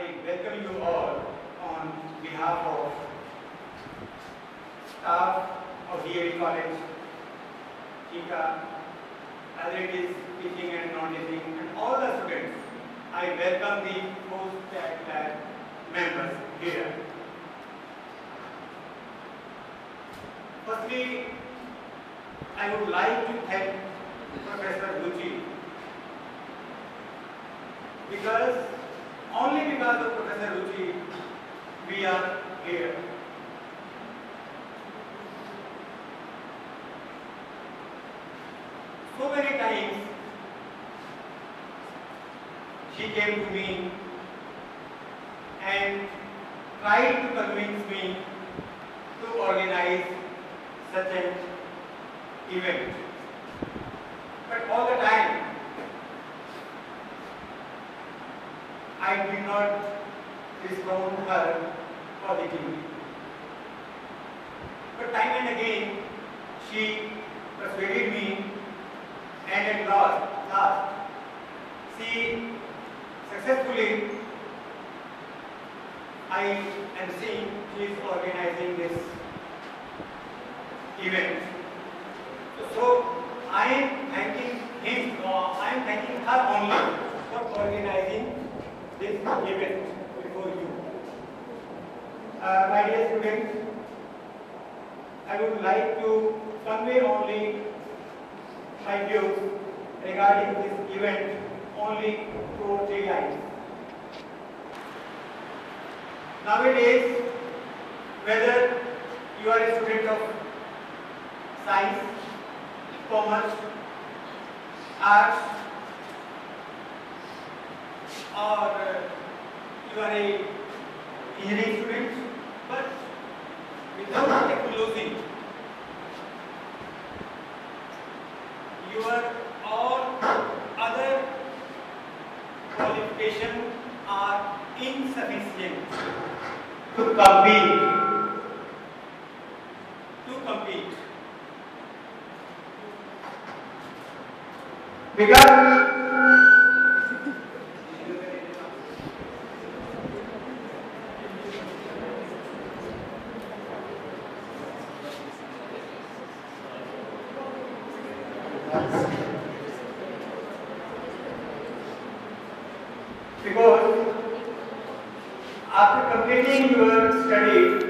I welcome you all on behalf of staff of DAV College, Cheeka, as it is teaching and non-teaching, and all the students. I welcome the FOSS Techlab members here. Firstly, I would like to thank Professor Ruchi because only because of Professor Ruchi we are here. So many times she came to me and tried to convince me to organize such an event. But all the time, I did not to her positively. But time and again, she persuaded me and at last, last she successfully, I am seeing she is organizing this event. So I am thanking him, uh, I am thanking her only for organizing this event before you. Uh, my dear students, I would like to convey only my views regarding this event only two or three lines. Nowadays, whether you are a student of science, commerce, arts, or uh, you are a engineering student, but without technology, your all other qualifications are insufficient to compete. To compete. Because after completing your study